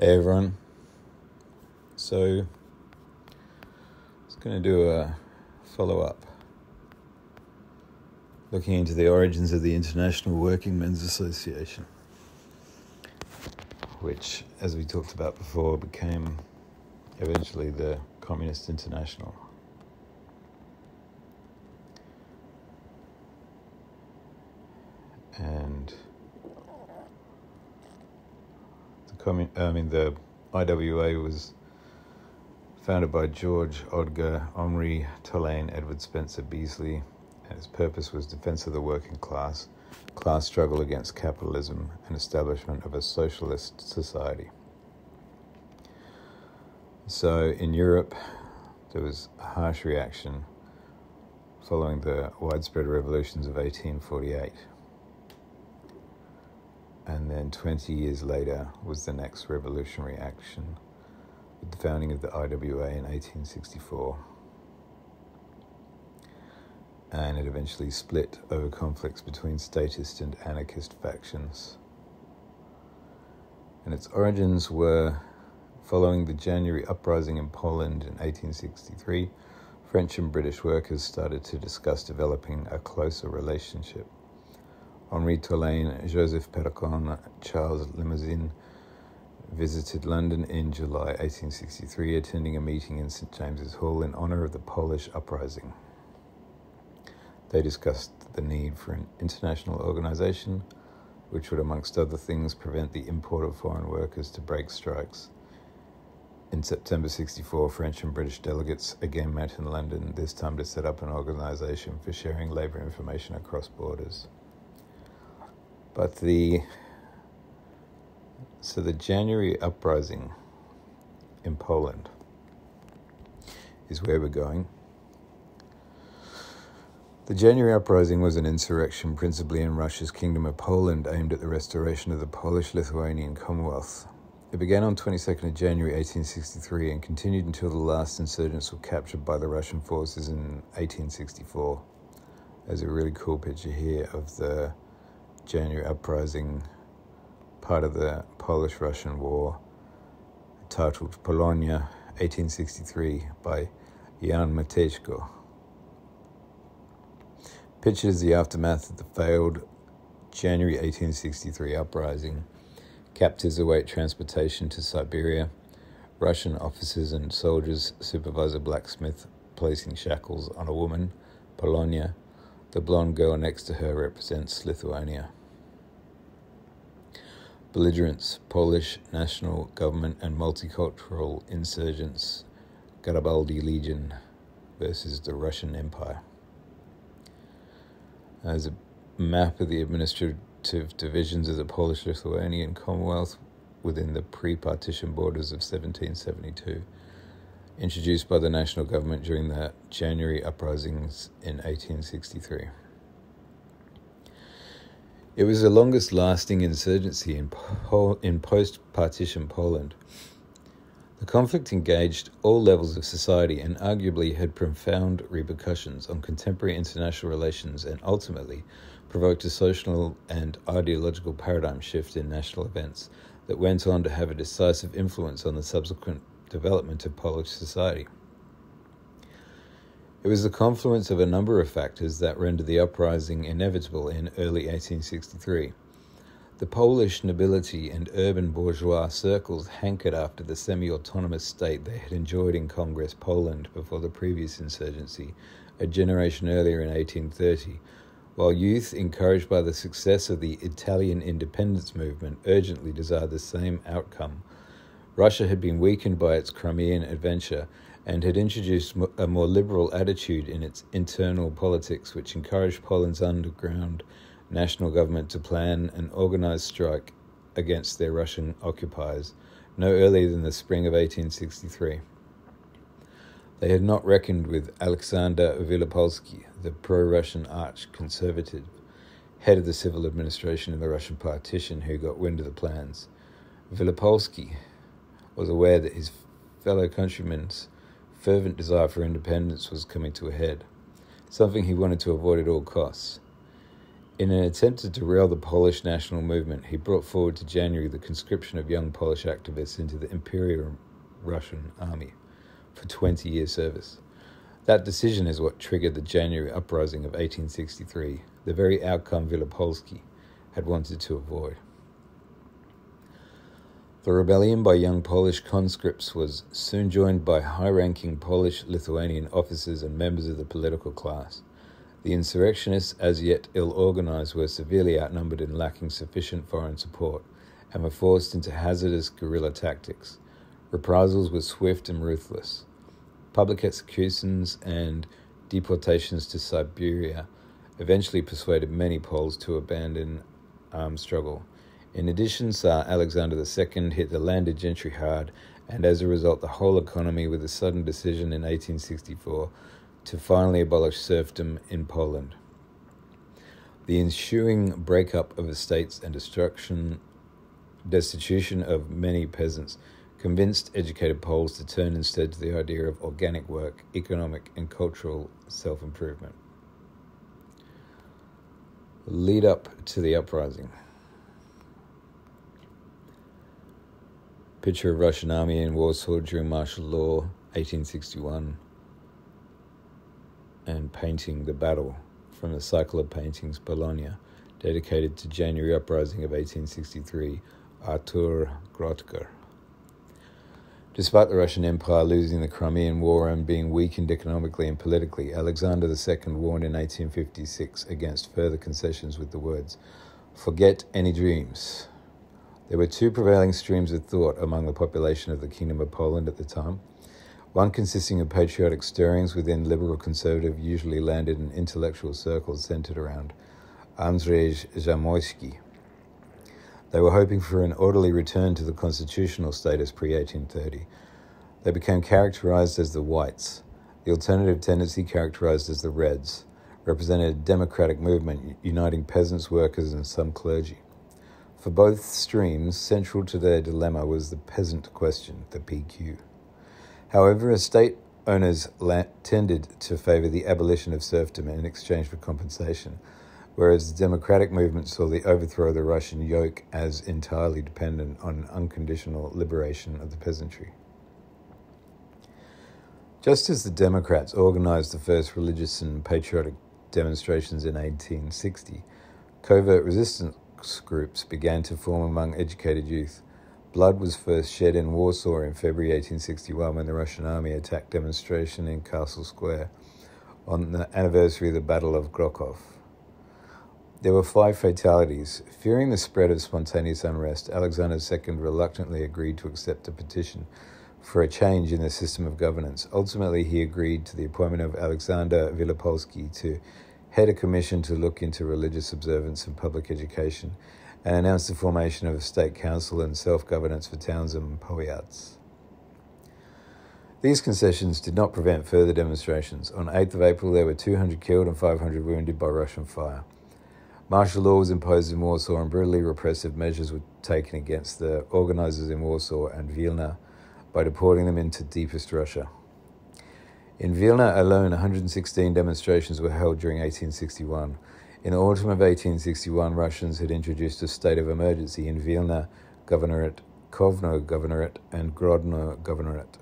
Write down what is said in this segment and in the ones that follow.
Hey everyone. So, I was going to do a follow up looking into the origins of the International Working Men's Association, which, as we talked about before, became eventually the Communist International. And coming. I mean, the IWA was founded by George Odger, Henri Tolain, Edward Spencer Beesly, and its purpose was defense of the working class, class struggle against capitalism, and establishment of a socialist society. So in Europe, there was a harsh reaction following the widespread revolutions of 1848 and then 20 years later was the next revolutionary action with the founding of the IWA in 1864. And it eventually split over conflicts between statist and anarchist factions. And its origins were following the January uprising in Poland in 1863. French and British workers started to discuss developing a closer relationship Henri Tolain, Joseph Perrachon, Charles Limousin visited London in July 1863, attending a meeting in St James's Hall in honour of the Polish uprising. They discussed the need for an international organisation which would, amongst other things, prevent the import of foreign workers to break strikes. In September 64, French and British delegates again met in London, this time to set up an organisation for sharing labour information across borders. But the so the January uprising in Poland is where we're going. The January uprising was an insurrection principally in Russia's Kingdom of Poland aimed at the restoration of the Polish Lithuanian Commonwealth. It began on 22nd of January 1863 and continued until the last insurgents were captured by the Russian forces in 1864. There's a really cool picture here of the January uprising, part of the Polish Russian War, titled Polonia 1863 by Jan Matejko. Pictures the aftermath of the failed January 1863 uprising. Captives await transportation to Siberia. Russian officers and soldiers supervise a blacksmith placing shackles on a woman. Polonia. The blonde girl next to her represents Lithuania belligerents, Polish national government and multicultural insurgents, Garibaldi Legion versus the Russian Empire. As a map of the administrative divisions of the Polish Lithuanian Commonwealth within the pre partition borders of 1772, introduced by the national government during the January uprisings in 1863. It was the longest lasting insurgency in, in post partition Poland. The conflict engaged all levels of society and arguably had profound repercussions on contemporary international relations and ultimately provoked a social and ideological paradigm shift in national events that went on to have a decisive influence on the subsequent development of Polish society. It was the confluence of a number of factors that rendered the uprising inevitable in early 1863. The Polish nobility and urban bourgeois circles hankered after the semi autonomous state they had enjoyed in Congress Poland before the previous insurgency, a generation earlier in 1830, while youth, encouraged by the success of the Italian independence movement, urgently desired the same outcome. Russia had been weakened by its Crimean adventure and had introduced a more liberal attitude in its internal politics, which encouraged Poland's underground national government to plan an organized strike against their Russian occupiers no earlier than the spring of 1863. They had not reckoned with Alexander Wielopolski, the pro Russian arch conservative, head of the civil administration in the Russian partition, who got wind of the plans. Wielopolski was aware that his fellow countrymen's fervent desire for independence was coming to a head, something he wanted to avoid at all costs. In an attempt to derail the Polish national movement, he brought forward to January the conscription of young Polish activists into the Imperial Russian army for 20 year service. That decision is what triggered the January uprising of 1863, the very outcome Wielopolski had wanted to avoid. The rebellion by young Polish conscripts was soon joined by high ranking Polish Lithuanian officers and members of the political class. The insurrectionists, as yet ill organized, were severely outnumbered and lacking sufficient foreign support, and were forced into hazardous guerrilla tactics. Reprisals were swift and ruthless. Public executions and deportations to Siberia eventually persuaded many Poles to abandon armed struggle. In addition, Tsar Alexander II hit the landed gentry hard, and as a result, the whole economy with a sudden decision in 1864 to finally abolish serfdom in Poland. The ensuing breakup of estates and destruction, destitution of many peasants convinced educated Poles to turn instead to the idea of organic work, economic and cultural self improvement. Lead up to the uprising. Picture of Russian army in Warsaw during martial law, 1861 and painting the battle from the cycle of paintings Polonia, dedicated to January uprising of 1863, Artur Grottger. Despite the Russian Empire losing the Crimean War and being weakened economically and politically, Alexander II warned in 1856 against further concessions with the words, Forget any dreams. There were two prevailing streams of thought among the population of the Kingdom of Poland at the time one consisting of patriotic stirrings within liberal conservative, usually landed in intellectual circles centered around Andrzej Zamoyski. They were hoping for an orderly return to the constitutional status pre 1830. They became characterized as the whites. The alternative tendency, characterized as the reds, represented a democratic movement uniting peasants, workers, and some clergy. For both streams, central to their dilemma was the peasant question, the PQ. However, estate owners tended to favour the abolition of serfdom in exchange for compensation, whereas the democratic movement saw the overthrow of the Russian yoke as entirely dependent on unconditional liberation of the peasantry. Just as the Democrats organised the first religious and patriotic demonstrations in 1860, covert resistance groups began to form among educated youth. Blood was first shed in Warsaw in February 1861 when the Russian army attacked demonstration in Castle Square on the anniversary of the Battle of Grochow. There were five fatalities. Fearing the spread of spontaneous unrest, Alexander II reluctantly agreed to accept a petition for a change in the system of governance. Ultimately, he agreed to the appointment of Alexander Wielopolski to head a commission to look into religious observance and public education and announced the formation of a state council and self governance for towns and powiats. These concessions did not prevent further demonstrations. On 8th of April, there were 200 killed and 500 wounded by Russian fire. Martial law was imposed in Warsaw and brutally repressive measures were taken against the organizers in Warsaw and Vilna by deporting them into deepest Russia. In Vilna alone, 116 demonstrations were held during 1861. In autumn of 1861, Russians had introduced a state of emergency in Vilna Governorate, Kovno Governorate, and Grodno Governorate.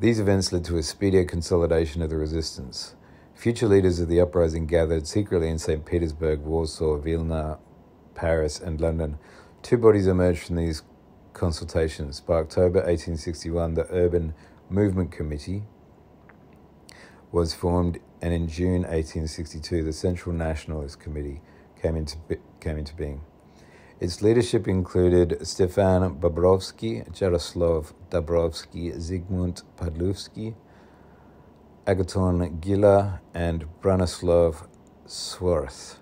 These events led to a speedier consolidation of the resistance. Future leaders of the uprising gathered secretly in St. Petersburg, Warsaw, Vilna, Paris, and London. Two bodies emerged from these consultations. By October 1861, the Urban Movement Committee was formed and in June 1862 the Central Nationalist Committee came into, came into being. Its leadership included Stefan Bobrovsky, Jaroslav Dabrowski, Zygmunt Padlewski, Agaton Giller, and Branislav Swarth.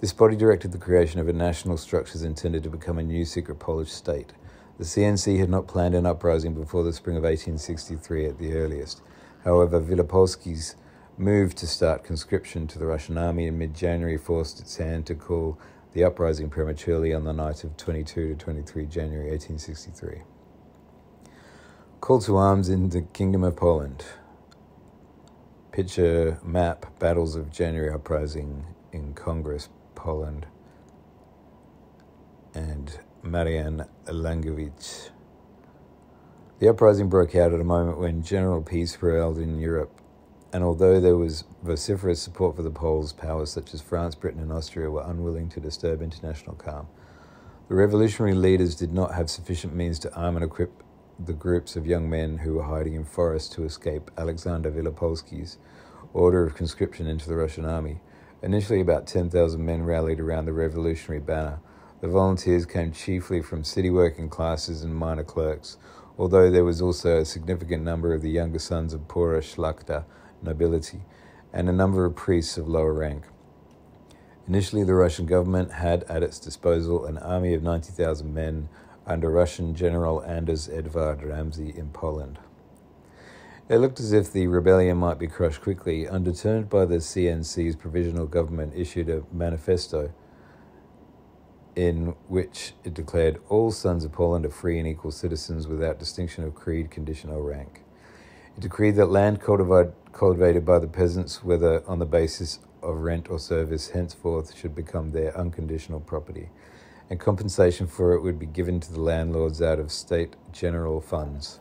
This body directed the creation of a national structures intended to become a new secret Polish state. The CNC had not planned an uprising before the spring of 1863 at the earliest. However, Wielopolski's move to start conscription to the Russian army in mid January forced its hand to call the uprising prematurely on the night of 22 to 23 January 1863. Call to arms in the Kingdom of Poland. Picture map Battles of January Uprising in Congress, Poland, and Marian Langiewicz. The uprising broke out at a moment when general peace prevailed in Europe, and although there was vociferous support for the Poles, powers such as France, Britain, and Austria were unwilling to disturb international calm. The revolutionary leaders did not have sufficient means to arm and equip the groups of young men who were hiding in forests to escape Alexander Wielopolski's order of conscription into the Russian army. Initially, about 10,000 men rallied around the revolutionary banner. The volunteers came chiefly from city working classes and minor clerks, although there was also a significant number of the younger sons of poorer Szlachta nobility and a number of priests of lower rank. Initially, the Russian government had at its disposal an army of 90,000 men under Russian General Anders Edvard Ramsay in Poland. It looked as if the rebellion might be crushed quickly. Undeterred by the CNC's provisional government issued a manifesto in which it declared all sons of Poland are free and equal citizens without distinction of creed, condition, or rank. It decreed that land cultivated by the peasants, whether on the basis of rent or service, henceforth should become their unconditional property, and compensation for it would be given to the landlords out of state general funds.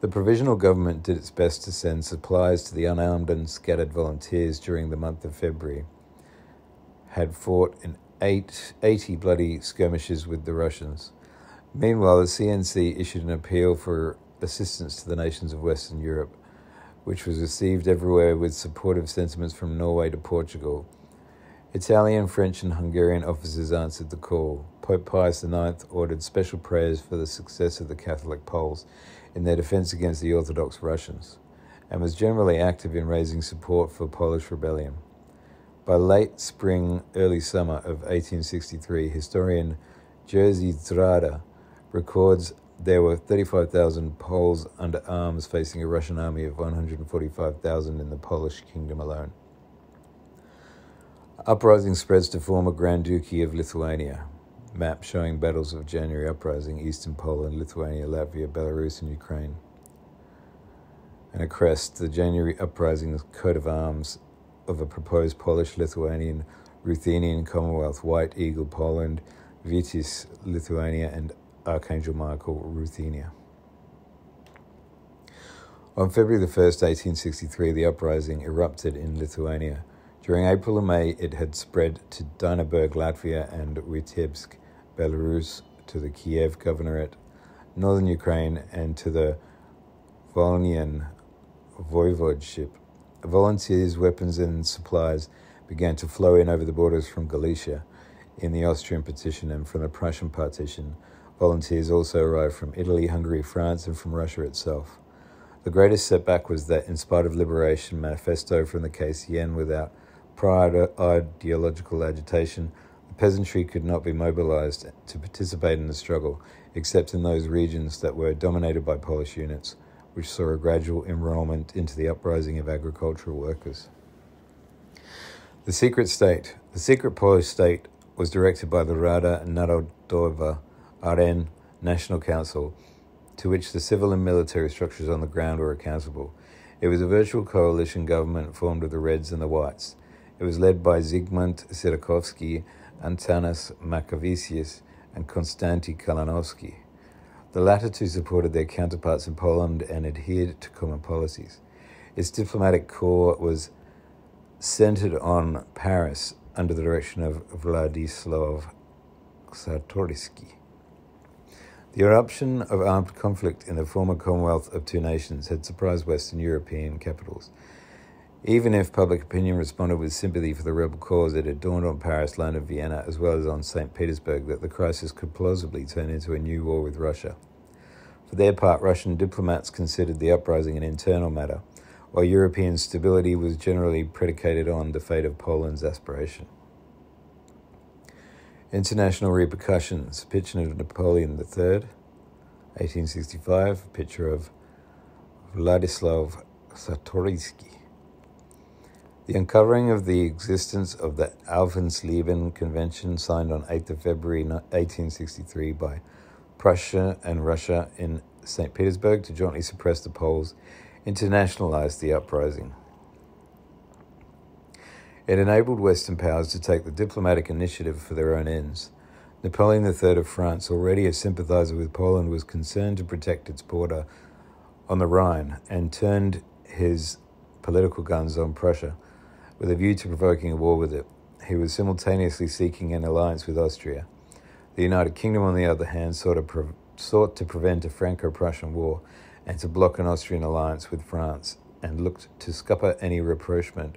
The provisional government did its best to send supplies to the unarmed and scattered volunteers during the month of February, had fought in eight, 80 bloody skirmishes with the Russians. Meanwhile, the CNC issued an appeal for assistance to the nations of Western Europe, which was received everywhere with supportive sentiments from Norway to Portugal. Italian, French, and Hungarian officers answered the call. Pope Pius IX ordered special prayers for the success of the Catholic Poles in their defense against the Orthodox Russians, and was generally active in raising support for Polish rebellion. By late spring, early summer of 1863, historian Jerzy Zdrada records there were 35,000 Poles under arms facing a Russian army of 145,000 in the Polish kingdom alone. Uprising spreads to former Grand Duchy of Lithuania. Map showing battles of January uprising, Eastern Poland, Lithuania, Latvia, Belarus, and Ukraine. And a crest, the January uprising coat of arms of a proposed Polish, Lithuanian, Ruthenian Commonwealth, White Eagle, Poland, Vytis, Lithuania, and Archangel Michael, Ruthenia. On February the 1st, 1863, the uprising erupted in Lithuania. During April and May, it had spread to Dynaburg, Latvia, and Vitebsk, Belarus, to the Kiev Governorate, northern Ukraine, and to the Volhynian Voivodeship. Volunteers, weapons, and supplies began to flow in over the borders from Galicia in the Austrian partition and from the Prussian partition Volunteers also arrived from Italy, Hungary, France, and from Russia itself. The greatest setback was that, in spite of liberation manifesto from the KCN without prior ideological agitation, the peasantry could not be mobilized to participate in the struggle, except in those regions that were dominated by Polish units, which saw a gradual enrollment into the uprising of agricultural workers. The secret state, the secret Polish state, was directed by the Rada Narodowa RN National Council, to which the civil and military structures on the ground were accountable. It was a virtual coalition government formed of the Reds and the Whites. It was led by Zygmunt Sierakowski, Antanas Mackevičius, and Konstanty Kalinowski. The latter two supported their counterparts in Poland and adhered to common policies. Its diplomatic corps was centered on Paris under the direction of Vladislav Czartoryski. The eruption of armed conflict in the former Commonwealth of Two Nations had surprised Western European capitals. Even if public opinion responded with sympathy for the rebel cause, it had dawned on Paris, London, Vienna, as well as on St. Petersburg that the crisis could plausibly turn into a new war with Russia. For their part, Russian diplomats considered the uprising an internal matter, while European stability was generally predicated on the fate of Poland's aspiration. International repercussions. Picture of Napoleon III, 1865. Picture of Vladislav Czartoryski. The uncovering of the existence of the Alvensleben Convention, signed on 8th of February 1863 by Prussia and Russia in St. Petersburg to jointly suppress the Poles, internationalized the uprising. It enabled Western powers to take the diplomatic initiative for their own ends. Napoleon III of France, already a sympathizer with Poland, was concerned to protect its border on the Rhine and turned his political guns on Prussia with a view to provoking a war with it. He was simultaneously seeking an alliance with Austria. The United Kingdom, on the other hand, sought to, pre- sought to prevent a Franco Prussian war and to block an Austrian alliance with France and looked to scupper any rapprochement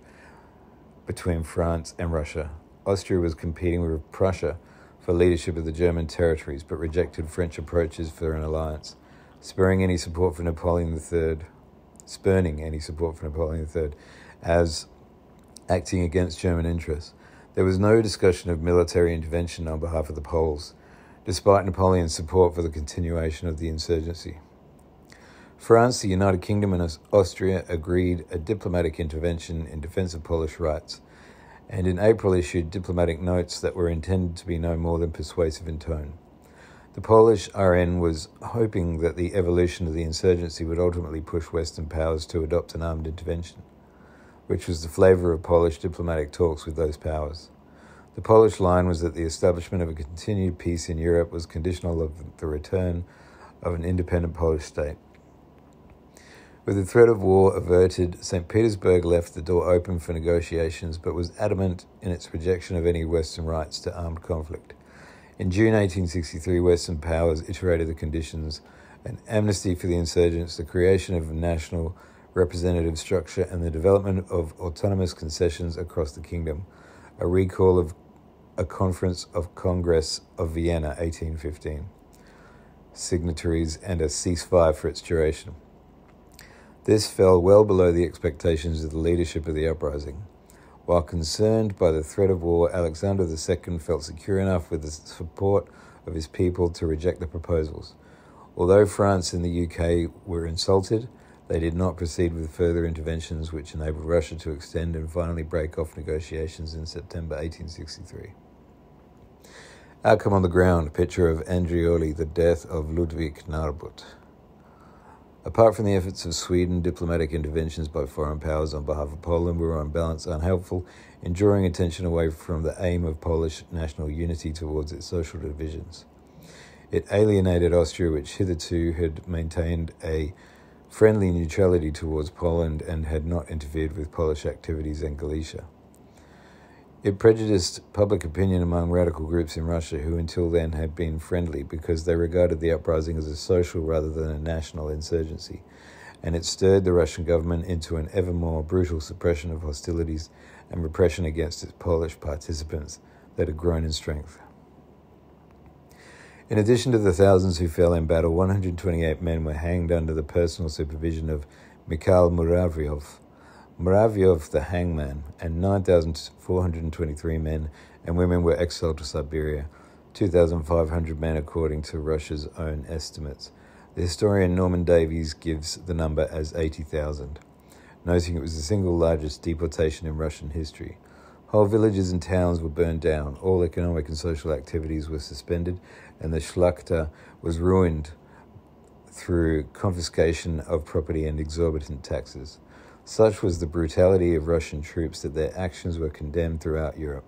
between France and Russia. Austria was competing with Prussia for leadership of the German territories, but rejected French approaches for an alliance, spurring any support for Napoleon III, spurning any support for Napoleon III, as acting against German interests. There was no discussion of military intervention on behalf of the Poles, despite Napoleon's support for the continuation of the insurgency. France, the United Kingdom, and Austria agreed a diplomatic intervention in defense of Polish rights, and in April issued diplomatic notes that were intended to be no more than persuasive in tone. The Polish RN was hoping that the evolution of the insurgency would ultimately push Western powers to adopt an armed intervention, which was the flavour of Polish diplomatic talks with those powers. The Polish line was that the establishment of a continued peace in Europe was conditional of the return of an independent Polish state. With the threat of war averted, St. Petersburg left the door open for negotiations but was adamant in its rejection of any Western rights to armed conflict. In June 1863, Western powers iterated the conditions an amnesty for the insurgents, the creation of a national representative structure, and the development of autonomous concessions across the kingdom, a recall of a conference of Congress of Vienna 1815, signatories, and a ceasefire for its duration. This fell well below the expectations of the leadership of the uprising. While concerned by the threat of war, Alexander II felt secure enough with the support of his people to reject the proposals. Although France and the UK were insulted, they did not proceed with further interventions which enabled Russia to extend and finally break off negotiations in September 1863. Outcome on the ground picture of Andriolli, the death of Ludwig Narbut. Apart from the efforts of Sweden, diplomatic interventions by foreign powers on behalf of Poland were on balance unhelpful in drawing attention away from the aim of Polish national unity towards its social divisions. It alienated Austria, which hitherto had maintained a friendly neutrality towards Poland and had not interfered with Polish activities in Galicia. It prejudiced public opinion among radical groups in Russia who until then had been friendly because they regarded the uprising as a social rather than a national insurgency, and it stirred the Russian government into an ever more brutal suppression of hostilities and repression against its Polish participants that had grown in strength. In addition to the thousands who fell in battle, 128 men were hanged under the personal supervision of Mikhail Muravyov, Muravyov the hangman, and 9,423 men and women were exiled to Siberia, 2,500 men according to Russia's own estimates. The historian Norman Davies gives the number as 80,000, noting it was the single largest deportation in Russian history. Whole villages and towns were burned down, all economic and social activities were suspended, and the Szlachta was ruined through confiscation of property and exorbitant taxes. Such was the brutality of Russian troops that their actions were condemned throughout Europe.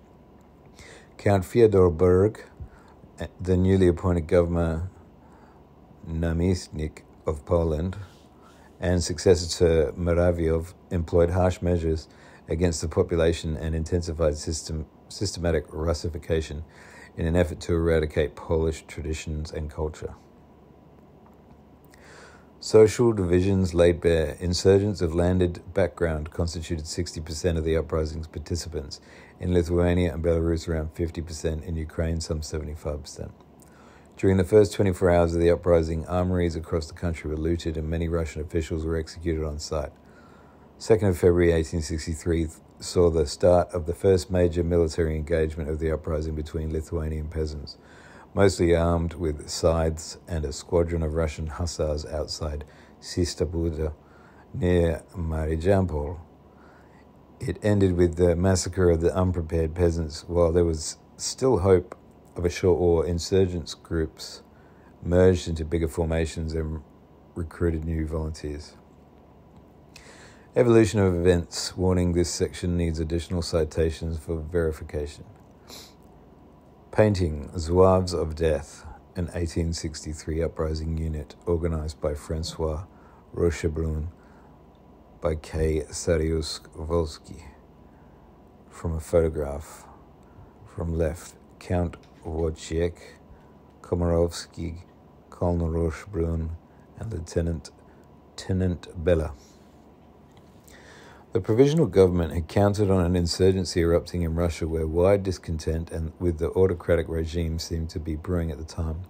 Count Fyodor Berg, the newly appointed governor namestnik of Poland, and successor to Muravyov, employed harsh measures against the population and intensified system, systematic Russification in an effort to eradicate Polish traditions and culture. Social divisions laid bare. Insurgents of landed background constituted 60% of the uprising's participants. In Lithuania and Belarus, around 50%. In Ukraine, some 75%. During the first 24 hours of the uprising, armories across the country were looted and many Russian officials were executed on site. 2nd of February 1863 saw the start of the first major military engagement of the uprising between Lithuanian peasants mostly armed with scythes and a squadron of Russian hussars outside Sistabuda near Marijampol. It ended with the massacre of the unprepared peasants. While there was still hope of a short war, insurgents groups merged into bigger formations and recruited new volunteers. Evolution of events. Warning this section needs additional citations for verification. Painting Zouaves of Death, an 1863 uprising unit organized by Francois Rochebrune by K. Sariusz Wolski. From a photograph from left, Count Wojciech, Komorowski, Colonel Rochebrune, and Lieutenant Tenant Bella. The provisional government had counted on an insurgency erupting in Russia where wide discontent and with the autocratic regime seemed to be brewing at the time.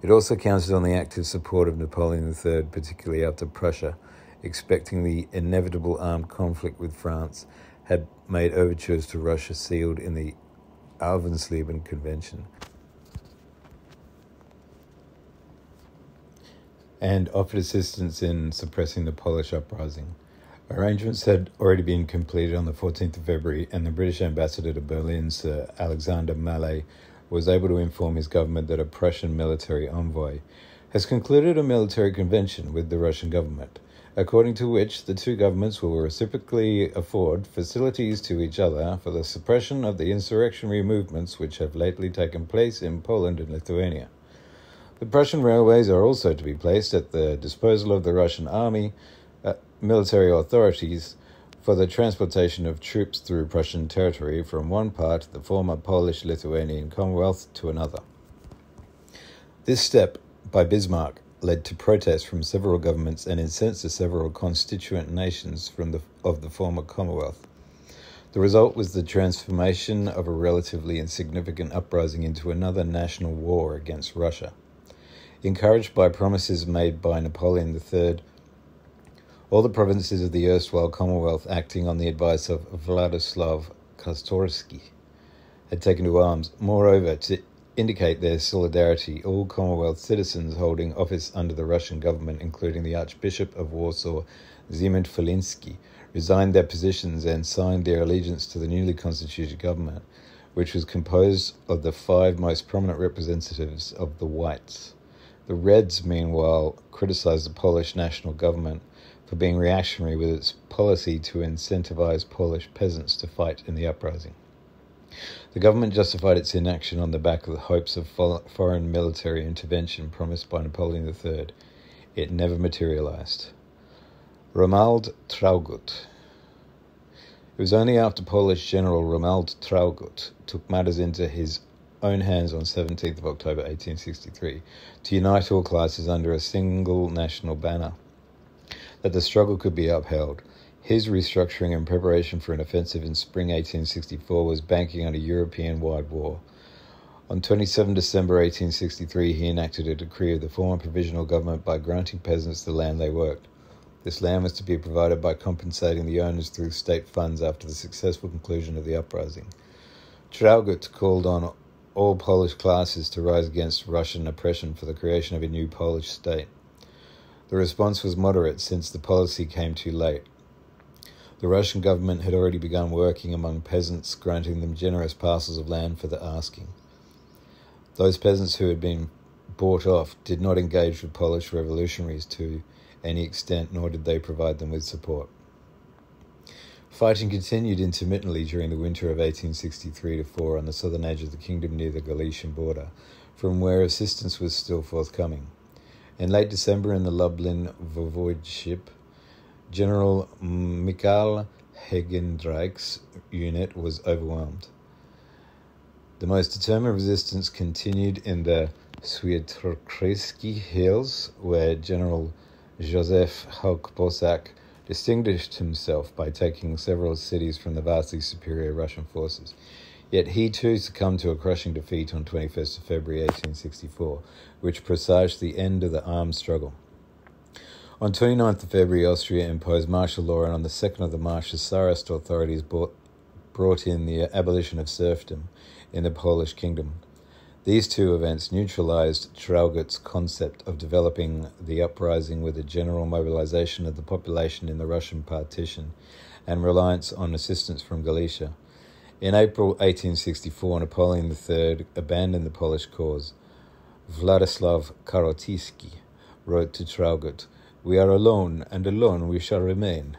It also counted on the active support of Napoleon III, particularly after Prussia, expecting the inevitable armed conflict with France, had made overtures to Russia sealed in the Alvensleben Convention. And offered assistance in suppressing the Polish uprising. Arrangements had already been completed on the 14th of February, and the British ambassador to Berlin, Sir Alexander Malet, was able to inform his government that a Prussian military envoy has concluded a military convention with the Russian government, according to which the two governments will reciprocally afford facilities to each other for the suppression of the insurrectionary movements which have lately taken place in Poland and Lithuania. The Prussian railways are also to be placed at the disposal of the Russian army military authorities for the transportation of troops through Prussian territory from one part of the former Polish Lithuanian Commonwealth to another. This step by Bismarck led to protests from several governments and incensed several constituent nations from the, of the former Commonwealth. The result was the transformation of a relatively insignificant uprising into another national war against Russia. Encouraged by promises made by Napoleon III all the provinces of the erstwhile Commonwealth, acting on the advice of Vladislav Czartoryski, had taken to arms. Moreover, to indicate their solidarity, all Commonwealth citizens holding office under the Russian government, including the Archbishop of Warsaw, Zygmunt Feliński, resigned their positions and signed their allegiance to the newly constituted government, which was composed of the five most prominent representatives of the whites. The Reds, meanwhile, criticized the Polish national government for being reactionary with its policy to incentivize Polish peasants to fight in the uprising. The government justified its inaction on the back of the hopes of foreign military intervention promised by Napoleon III. It never materialized. Romuald Traugott. It was only after Polish General Romuald Traugott took matters into his own hands on 17th of October 1863 to unite all classes under a single national banner that the struggle could be upheld. His restructuring and preparation for an offensive in spring 1864 was banking on a European wide war. On 27 December 1863, he enacted a decree of the former provisional government by granting peasants the land they worked. This land was to be provided by compensating the owners through state funds after the successful conclusion of the uprising. Traugott called on all Polish classes to rise against Russian oppression for the creation of a new Polish state. The response was moderate since the policy came too late. The Russian government had already begun working among peasants, granting them generous parcels of land for the asking. Those peasants who had been bought off did not engage with Polish revolutionaries to any extent, nor did they provide them with support. Fighting continued intermittently during the winter of 1863 4 on the southern edge of the kingdom near the Galician border, from where assistance was still forthcoming. In late December, in the Lublin Voivodeship, General Mikhail Hagendrijk's unit was overwhelmed. The most determined resistance continued in the Świętokrzyski Hills, where General Joseph Hauke-Bosak distinguished himself by taking several cities from the vastly superior Russian forces. Yet he too succumbed to a crushing defeat on 21st of February 1864, which presaged the end of the armed struggle. On 29th of February, Austria imposed martial law, and on the 2nd of the March, the Tsarist authorities brought, brought in the abolition of serfdom in the Polish kingdom. These two events neutralized Traugott's concept of developing the uprising with a general mobilization of the population in the Russian partition and reliance on assistance from Galicia. In April 1864, Napoleon III abandoned the Polish cause. Vladislav Czartoryski wrote to Traugott, We are alone, and alone we shall remain.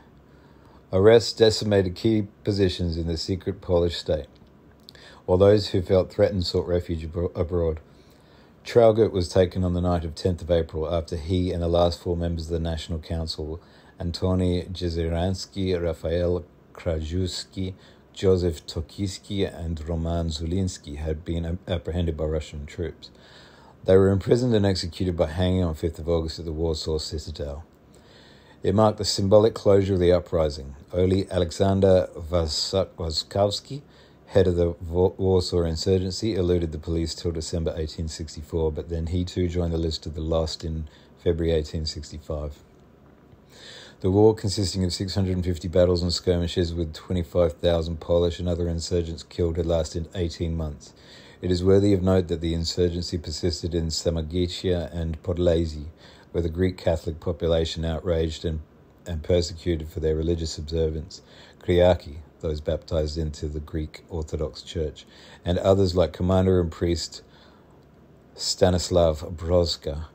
Arrests decimated key positions in the secret Polish state, while those who felt threatened sought refuge abroad. Traugott was taken on the night of 10th of April after he and the last four members of the National Council, Antoni Jezeransky, Rafael Krajewski, Joseph Toczyski, and Roman Zulinski, had been apprehended by Russian troops. They were imprisoned and executed by hanging on 5th of August at the Warsaw Citadel. It marked the symbolic closure of the uprising. Only Alexander Waskowski, head of the Warsaw insurgency, eluded the police till December 1864, but then he too joined the list of the lost in February 1865. The war, consisting of 650 battles and skirmishes with 25,000 Polish and other insurgents killed, had lasted 18 months. It is worthy of note that the insurgency persisted in Samogitia and Podlasie, where the Greek Catholic population outraged and, and persecuted for their religious observance, Kryaki, those baptized into the Greek Orthodox Church, and others like commander and priest Stanislav Broska,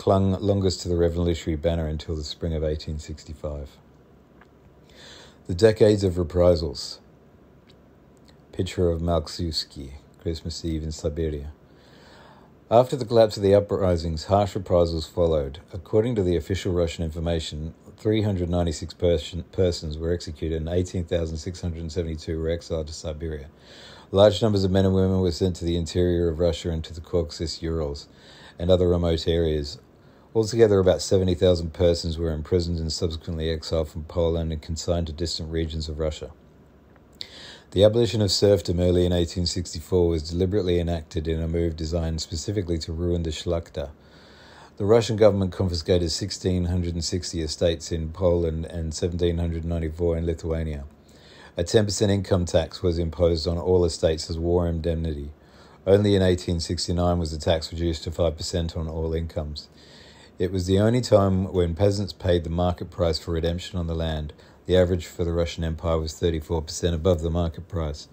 clung longest to the revolutionary banner until the spring of 1865. The decades of reprisals. Picture of Malczewski, Christmas Eve in Siberia. After the collapse of the uprisings, harsh reprisals followed. According to the official Russian information, 396 person, persons were executed and 18,672 were exiled to Siberia. Large numbers of men and women were sent to the interior of Russia and to the Caucasus, Urals, and other remote areas. Altogether, about 70,000 persons were imprisoned and subsequently exiled from Poland and consigned to distant regions of Russia. The abolition of serfdom early in 1864 was deliberately enacted in a move designed specifically to ruin the Szlachta. The Russian government confiscated 1,660 estates in Poland and 1,794 in Lithuania. A 10% income tax was imposed on all estates as war indemnity. Only in 1869 was the tax reduced to 5% on all incomes. It was the only time when peasants paid the market price for redemption on the land, the average for the Russian Empire was 34% above the market price.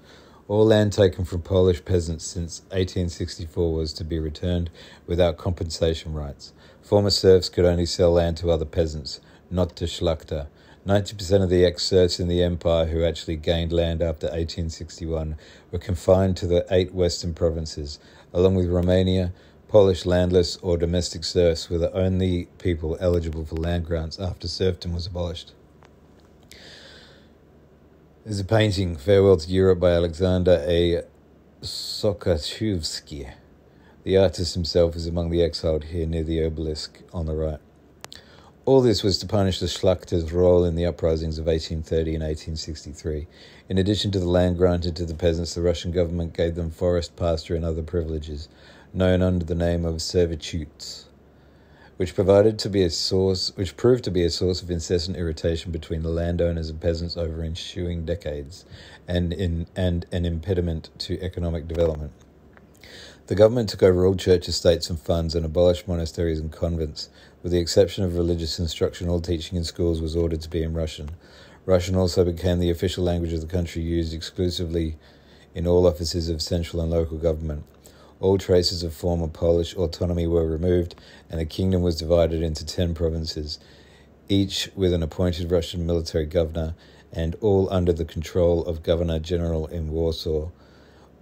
All land taken from Polish peasants since 1864 was to be returned without compensation rights. Former serfs could only sell land to other peasants, not to Szlachta. 90% of the ex serfs in the empire who actually gained land after 1861 were confined to the eight western provinces. Along with Romania, Polish landless or domestic serfs were the only people eligible for land grants after serfdom was abolished. There's a painting, Farewell to Europe by Alexander A. Sochaczewski. The artist himself is among the exiled here near the obelisk on the right. All this was to punish the Szlachta's role in the uprisings of 1830 and 1863. In addition to the land granted to the peasants, the Russian government gave them forest, pasture, and other privileges, known under the name of servitudes which provided to be a source, which proved to be a source of incessant irritation between the landowners and peasants over ensuing decades, and in and an impediment to economic development. The government took over all church estates and funds and abolished monasteries and convents. With the exception of religious instruction, all teaching in schools was ordered to be in Russian. Russian also became the official language of the country, used exclusively in all offices of central and local government. All traces of former Polish autonomy were removed, and the kingdom was divided into ten provinces, each with an appointed Russian military governor, and all under the control of Governor General in Warsaw.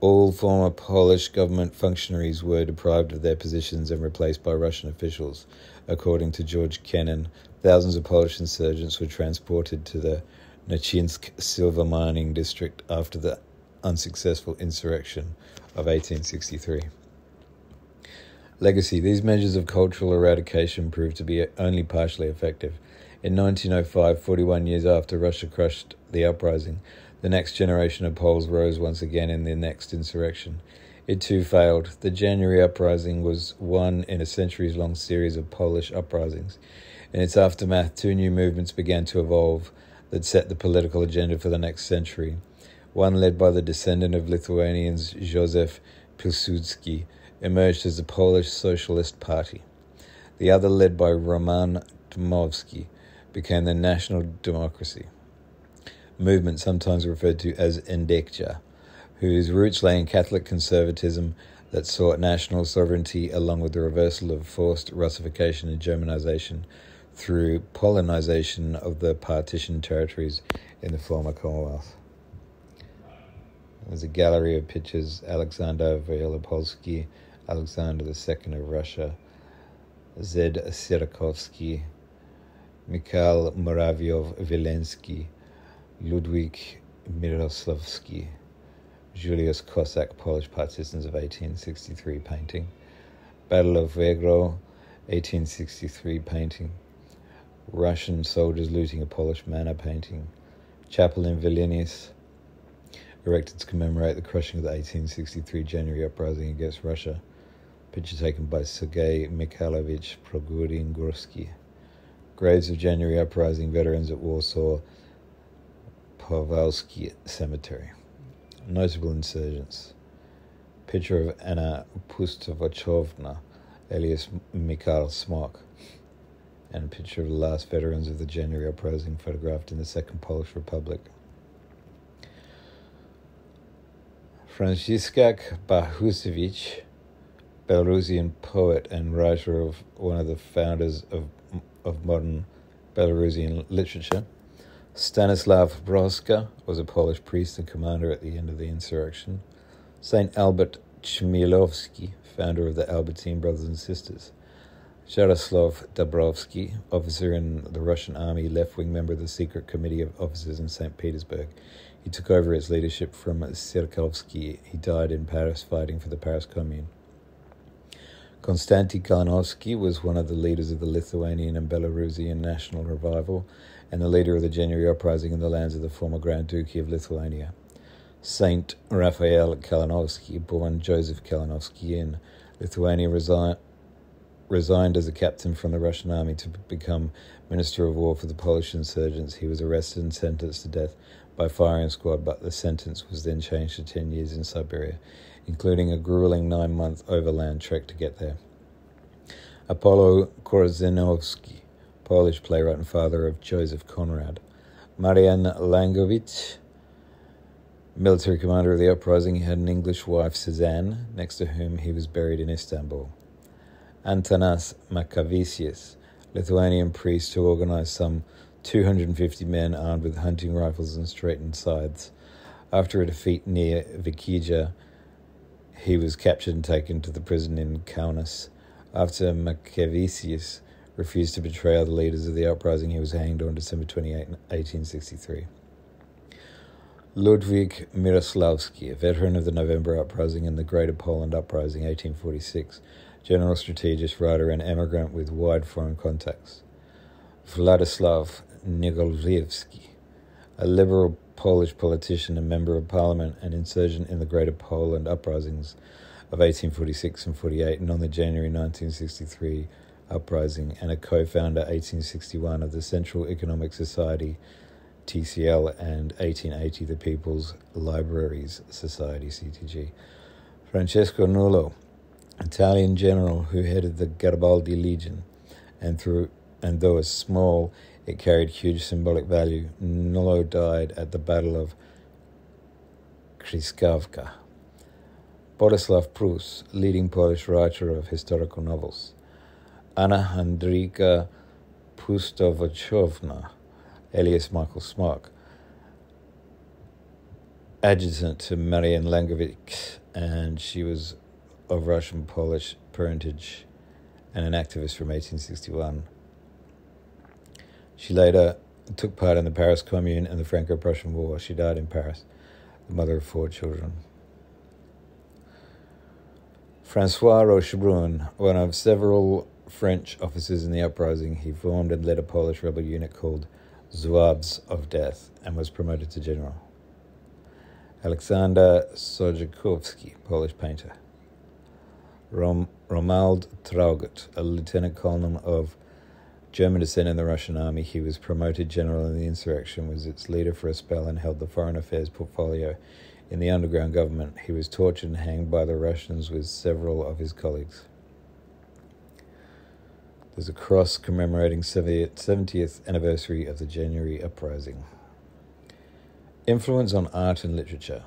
All former Polish government functionaries were deprived of their positions and replaced by Russian officials. According to George Kennan, thousands of Polish insurgents were transported to the Nerchinsk silver mining district after the unsuccessful insurrection of 1863. Legacy These measures of cultural eradication proved to be only partially effective. In 1905, 41 years after Russia crushed the uprising, the next generation of Poles rose once again in the next insurrection. It too failed. The January uprising was one in a centuries long series of Polish uprisings. In its aftermath, two new movements began to evolve that set the political agenda for the next century one led by the descendant of Lithuanians Józef Pilsudski, emerged as the Polish Socialist Party. The other, led by Roman Dmowski, became the National Democracy movement, sometimes referred to as Endecja, whose roots lay in Catholic conservatism that sought national sovereignty along with the reversal of forced Russification and Germanization through Polonization of the partitioned territories in the former Commonwealth. There's a gallery of pictures Alexander Wielopolski, Alexander II of Russia, Zed Sierakovsky, Mikhail Muravyov Vilensky, Ludwig Miroslavsky, Julius Kossak, Polish Partisans of 1863 painting, Battle of Wegro, 1863 painting, Russian soldiers looting a Polish manor painting, Chapel in Vilnius, erected to commemorate the crushing of the 1863 January uprising against Russia. Picture taken by Sergei Mikhailovich Prokudin-Gorsky. Graves of January uprising veterans at Warsaw Powalski Cemetery. Notable insurgents. Picture of Anna Pustovachovna, alias Mikhail Smok. And picture of the last veterans of the January uprising photographed in the Second Polish Republic. Franciszek Bahuszewicz, Belarusian poet and writer of one of the founders of, of modern Belarusian literature. Stanislav Brzóska was a Polish priest and commander at the end of the insurrection. Saint Albert Chmielowski, founder of the Albertine Brothers and Sisters. Jaroslav Dabrowski, officer in the Russian army, left wing member of the Secret Committee of Officers in St. Petersburg. He took over its leadership from Sierakowski. He died in Paris fighting for the Paris Commune. Konstanty Kalinowski was one of the leaders of the Lithuanian and Belarusian national revival and the leader of the January uprising in the lands of the former Grand Duchy of Lithuania. Saint Raphael Kalinowski, born Joseph Kalinowski in Lithuania, resi- resigned as a captain from the Russian army to become Minister of War for the Polish insurgents. He was arrested and sentenced to death by firing squad, but the sentence was then changed to 10 years in Siberia, including a grueling nine month overland trek to get there. Apollo Korzeniowski, Polish playwright and father of Joseph Conrad. Marian Langiewicz, military commander of the uprising, had an English wife, Suzanne, next to whom he was buried in Istanbul. Antanas Mackevičius, Lithuanian priest who organized some 250 men armed with hunting rifles and straightened scythes. After a defeat near Vikija, he was captured and taken to the prison in Kaunas. After Mackevičius refused to betray other leaders of the uprising, he was hanged on December 28, 1863. Ludwig Mierosławski, a veteran of the November Uprising and the Greater Poland Uprising 1846, general strategist, writer, and emigrant with wide foreign contacts. Vladislav Niegolewski, a liberal Polish politician and member of parliament and insurgent in the Greater Poland uprisings of 1846 and 48 and on the January 1963 uprising and a co-founder 1861 of the Central Economic Society TCL and 1880 the People's Libraries Society CTG. Francesco Nullo, Italian general who headed the Garibaldi Legion and through and though a small it carried huge symbolic value. Nullo died at the Battle of Krzykawka. Boleslav Prus, leading Polish writer of historical novels. Anna Pustovachovna, alias Michael Smok, adjutant to Marian Langiewicz, and she was of Russian Polish parentage and an activist from 1861. She later took part in the Paris Commune and the Franco Prussian War. She died in Paris, the mother of four children. Francois Rochebrune, one of several French officers in the uprising, he formed and led a Polish rebel unit called Zouaves of Death and was promoted to general. Alexander Sochaczewski, Polish painter. Rom- Romald Traugutt, a lieutenant colonel of German descent in the Russian army, he was promoted general in the insurrection, was its leader for a spell, and held the foreign affairs portfolio in the underground government. He was tortured and hanged by the Russians with several of his colleagues. There's a cross commemorating 70th anniversary of the January uprising. Influence on art and literature.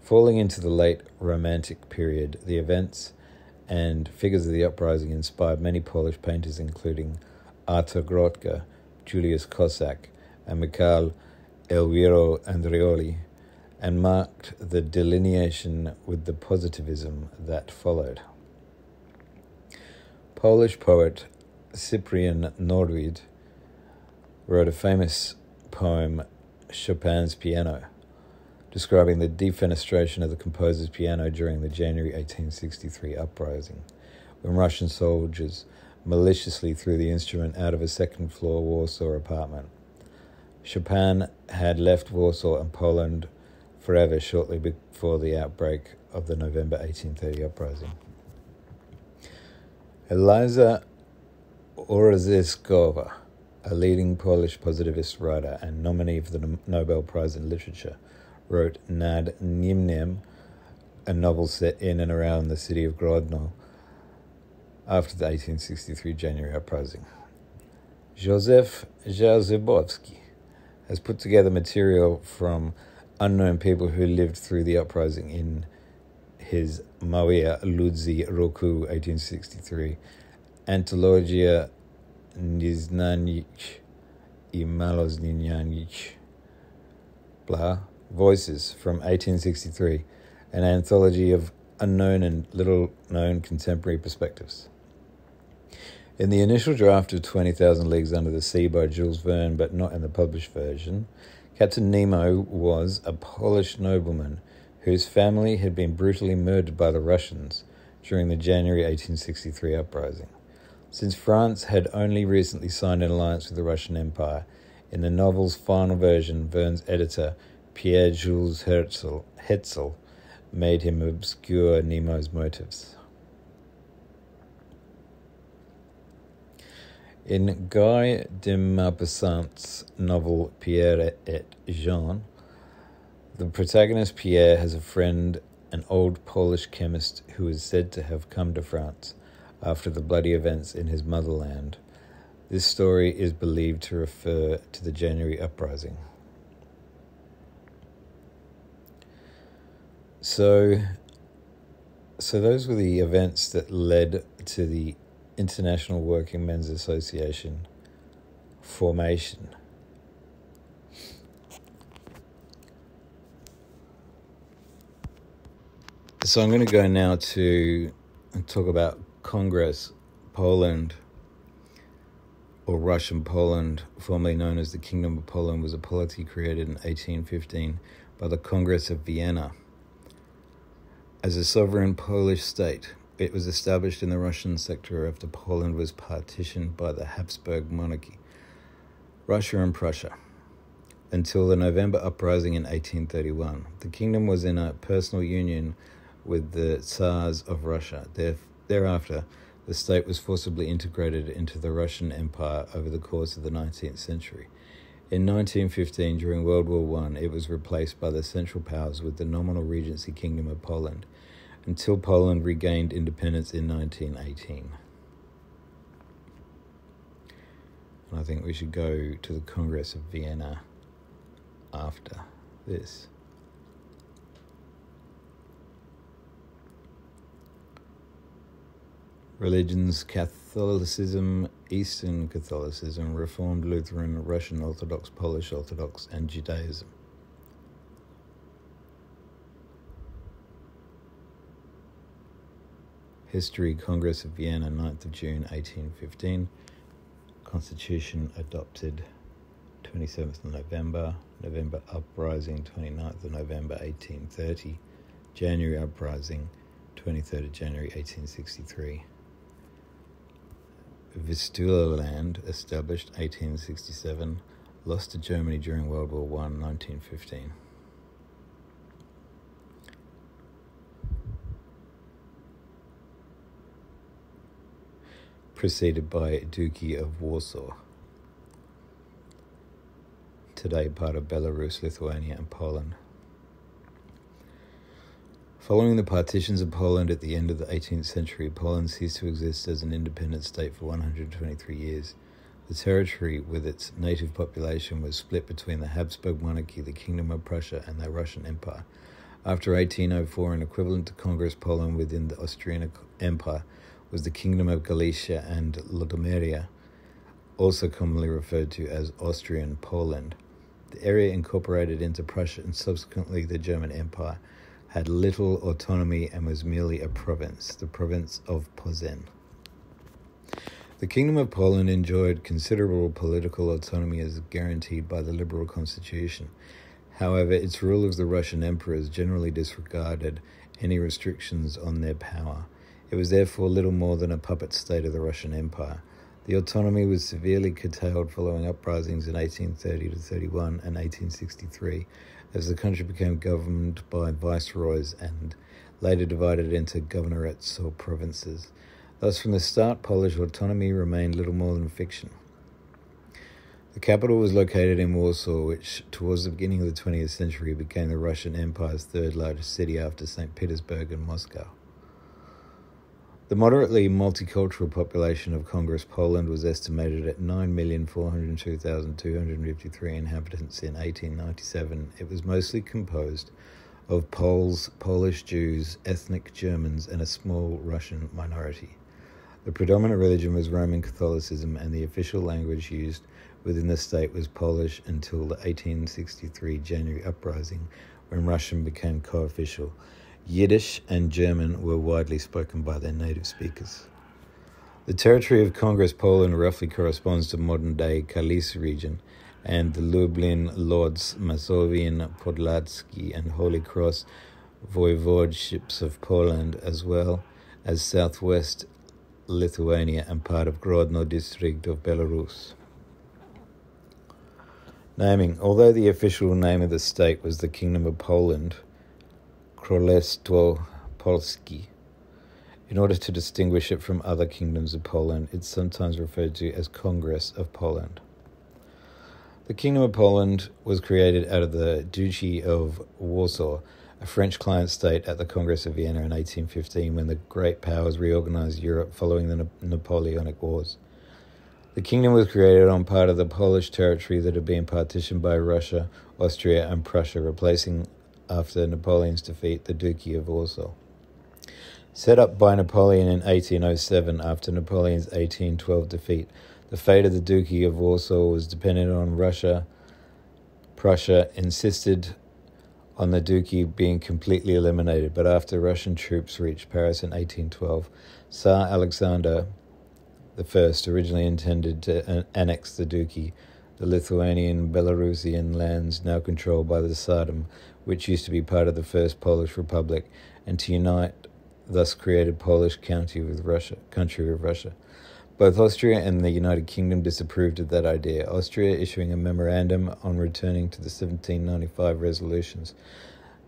Falling into the late Romantic period, the events and figures of the uprising inspired many Polish painters, including Artur Grottger, Julius Kossak, and Mikhail Elviro Andriolli, and marked the delineation with the positivism that followed. Polish poet Cyprian Norwid wrote a famous poem, Chopin's Piano, describing the defenestration of the composer's piano during the January 1863 uprising, when Russian soldiers maliciously threw the instrument out of a second floor Warsaw apartment. Chopin had left Warsaw and Poland forever shortly before the outbreak of the November 1830 uprising. Eliza Orzeszkowa, a leading Polish positivist writer and nominee for the Nobel Prize in Literature, wrote Nad Niemnem, a novel set in and around the city of Grodno after the 1863 January uprising. Joseph Jarzembowski has put together material from unknown people who lived through the uprising in his Małe Ludzi Roku 1863, Antologia Niznanich i Malozninyanich, blah, Voices from 1863, an anthology of unknown and little known contemporary perspectives. In the initial draft of 20,000 Leagues Under the Sea by Jules Verne, but not in the published version, Captain Nemo was a Polish nobleman whose family had been brutally murdered by the Russians during the January 1863 uprising. Since France had only recently signed an alliance with the Russian Empire, in the novel's final version, Verne's editor, Pierre Jules Hetzel, Hetzel made him obscure Nemo's motives. In Guy de Maupassant's novel Pierre et Jean, the protagonist Pierre has a friend, an old Polish chemist who is said to have come to France after the bloody events in his motherland. This story is believed to refer to the January uprising. So, so those were the events that led to the International Working Men's Association formation. So I'm going to go now to talk about Congress Poland or Russian Poland, formerly known as the Kingdom of Poland, was a polity created in 1815 by the Congress of Vienna. As a sovereign Polish state, it was established in the Russian sector after Poland was partitioned by the Habsburg monarchy, Russia and Prussia. Until the November uprising in 1831, the kingdom was in a personal union with the Tsars of Russia. Thereafter, the state was forcibly integrated into the Russian Empire over the course of the 19th century. In 1915, during World War I, it was replaced by the Central Powers with the nominal Regency Kingdom of Poland until Poland regained independence in 1918. And I think we should go to the Congress of Vienna after this. Religions Catholicism, Eastern Catholicism, Reformed Lutheran, Russian Orthodox, Polish Orthodox, and Judaism. History Congress of Vienna, 9th of June 1815. Constitution adopted 27th of November. November Uprising, 29th of November 1830. January Uprising, 23rd of January 1863. Vistula land, established 1867, lost to Germany during World War I, 1915. preceded by Duchy of Warsaw. Today part of Belarus, Lithuania, and Poland. Following the partitions of Poland at the end of the 18th century, Poland ceased to exist as an independent state for 123 years. The territory, with its native population, was split between the Habsburg monarchy, the Kingdom of Prussia, and the Russian Empire. After 1804, an equivalent to Congress Poland within the Austrian Empire was the Kingdom of Galicia and Lodomeria. also commonly referred to as Austrian Poland. The area incorporated into Prussia and subsequently the German Empire had little autonomy and was merely a province, the province of Posen. The Kingdom of Poland enjoyed considerable political autonomy as guaranteed by the liberal constitution. However, its rule of the Russian emperors generally disregarded any restrictions on their power. It was therefore little more than a puppet state of the Russian Empire. The autonomy was severely curtailed following uprisings in 1830 to 31 and 1863, as the country became governed by viceroys and later divided into governorates or provinces. Thus, from the start, Polish autonomy remained little more than fiction. The capital was located in Warsaw, which, towards the beginning of the 20th century, became the Russian Empire's third largest city after St. Petersburg and Moscow. The moderately multicultural population of Congress Poland was estimated at 9,402,253 inhabitants in 1897. It was mostly composed of Poles, Polish Jews, ethnic Germans, and a small Russian minority. The predominant religion was Roman Catholicism, and the official language used within the state was Polish until the 1863 January uprising, when Russian became co official. Yiddish and German were widely spoken by their native speakers. The territory of Congress Poland roughly corresponds to modern day Kalisz region and the Lublin, Lodz, Mazovian, Podlaski, and Holy Cross voivodeships of Poland, as well as southwest Lithuania and part of Grodno district of Belarus. Naming Although the official name of the state was the Kingdom of Poland, Królestwo Polski, in order to distinguish it from other kingdoms of Poland, it's sometimes referred to as Congress of Poland. The Kingdom of Poland was created out of the Duchy of Warsaw a French client state at the Congress of Vienna in 1815 when the great powers reorganized Europe following the Napoleonic Wars. The kingdom was created on part of the Polish territory that had been partitioned by Russia, Austria, and Prussia, replacing, after Napoleon's defeat, the Duchy of Warsaw. Set up by Napoleon in 1807 after Napoleon's 1812 defeat, the fate of the Duchy of Warsaw was dependent on Russia. Prussia insisted on the Duchy being completely eliminated, but after Russian troops reached Paris in 1812, Tsar Alexander I originally intended to annex the Duchy, the Lithuanian Belarusian lands now controlled by the Tsardom, which used to be part of the First Polish Republic, and to unite, thus created Polish county with Russia, country with Russia. Both Austria and the United Kingdom disapproved of that idea, Austria issuing a memorandum on returning to the 1795 resolutions.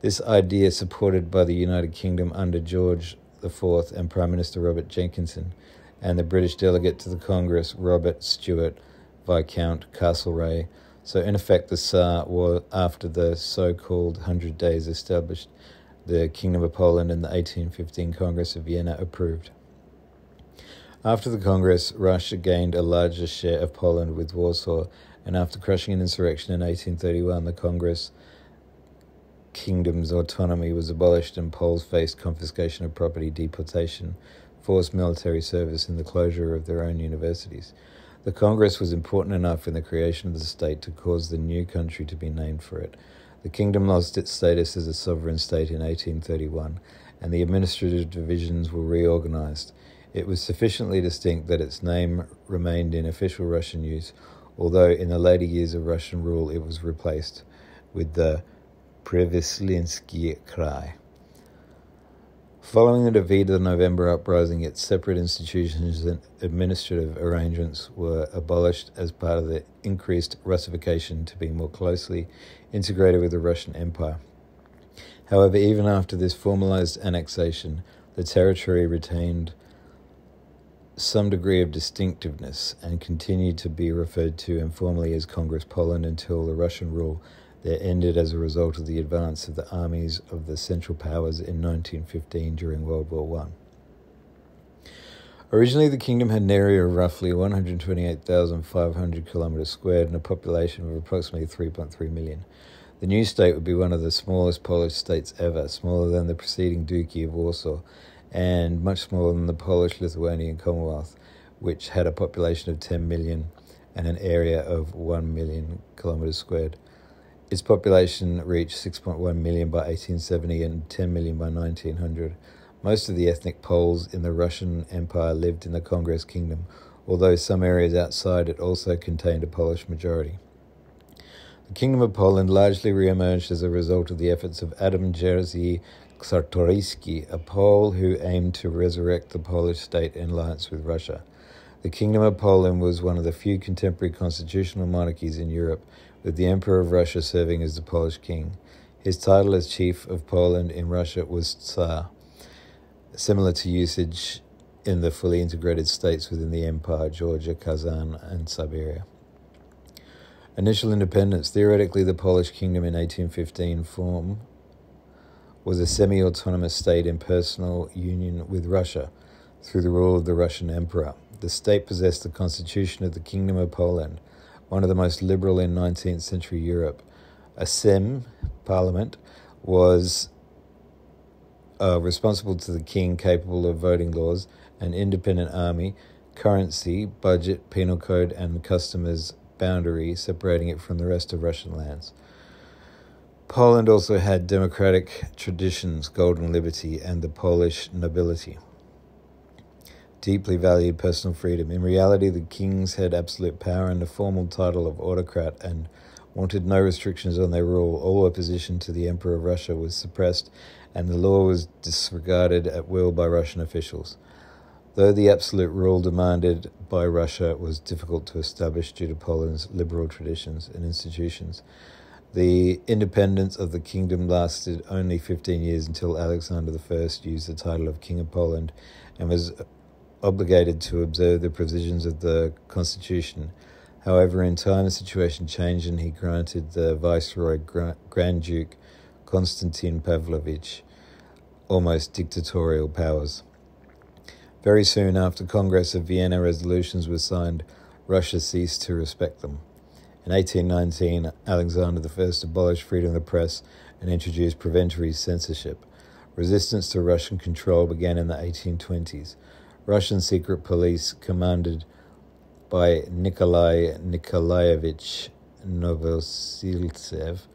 This idea, supported by the United Kingdom under George IV and Prime Minister Robert Jenkinson, and the British delegate to the Congress, Robert Stewart, Viscount Castlereagh. So, in effect, the Tsar, was, after the so called Hundred Days, established the Kingdom of Poland, and the 1815 Congress of Vienna approved. After the Congress, Russia gained a larger share of Poland with Warsaw, and after crushing an insurrection in 1831, the Congress kingdom's autonomy was abolished and Poles faced confiscation of property, deportation, forced military service, and the closure of their own universities. The Congress was important enough in the creation of the state to cause the new country to be named for it. The kingdom lost its status as a sovereign state in 1831, and the administrative divisions were reorganized. It was sufficiently distinct that its name remained in official Russian use, although in the later years of Russian rule it was replaced with the Prevyslinsky Krai. Following the defeat of the November uprising, its separate institutions and administrative arrangements were abolished as part of the increased Russification to be more closely integrated with the Russian Empire. However, even after this formalized annexation, the territory retained some degree of distinctiveness and continued to be referred to informally as Congress Poland until the Russian rule there ended as a result of the advance of the armies of the Central Powers in 1915 during World War I. Originally, the kingdom had an area of roughly 128,500 kilometres squared and a population of approximately 3.3 million. The new state would be one of the smallest Polish states ever, smaller than the preceding Duchy of Warsaw and much smaller than the Polish Lithuanian Commonwealth, which had a population of 10 million and an area of 1 million kilometers squared. Its population reached 6.1 million by 1870 and 10 million by 1900. Most of the ethnic Poles in the Russian Empire lived in the Congress Kingdom, although some areas outside it also contained a Polish majority. The Kingdom of Poland largely re-emerged as a result of the efforts of Adam Jerzy Czartoryski, a Pole who aimed to resurrect the Polish state in alliance with Russia. The Kingdom of Poland was one of the few contemporary constitutional monarchies in Europe, with the Emperor of Russia serving as the Polish king. His title as Chief of Poland in Russia was Tsar, similar to usage in the fully integrated states within the empire Georgia, Kazan, and Siberia. Initial independence, theoretically, the Polish kingdom in 1815 form was a semi autonomous state in personal union with Russia through the rule of the Russian emperor. The state possessed the constitution of the Kingdom of Poland, one of the most liberal in 19th century Europe. A Sejm parliament was uh, responsible to the king, capable of voting laws, an independent army, currency, budget, penal code, and customers boundary separating it from the rest of Russian lands. Poland also had democratic traditions, golden liberty, and the Polish nobility. Deeply valued personal freedom. In reality, the kings had absolute power and the formal title of autocrat and wanted no restrictions on their rule. All opposition to the Emperor of Russia was suppressed, and the law was disregarded at will by Russian officials. Though the absolute rule demanded by Russia was difficult to establish due to Poland's liberal traditions and institutions, the independence of the kingdom lasted only 15 years until Alexander I used the title of King of Poland and was obligated to observe the provisions of the constitution. However, in time the situation changed and he granted the Viceroy Grand Duke Konstantin Pavlovich almost dictatorial powers. Very soon after Congress of Vienna resolutions were signed, Russia ceased to respect them. In 1819, Alexander I abolished freedom of the press and introduced preventory censorship. Resistance to Russian control began in the 1820s. Russian secret police, commanded by Nikolai Nikolaevich Novosiltsev,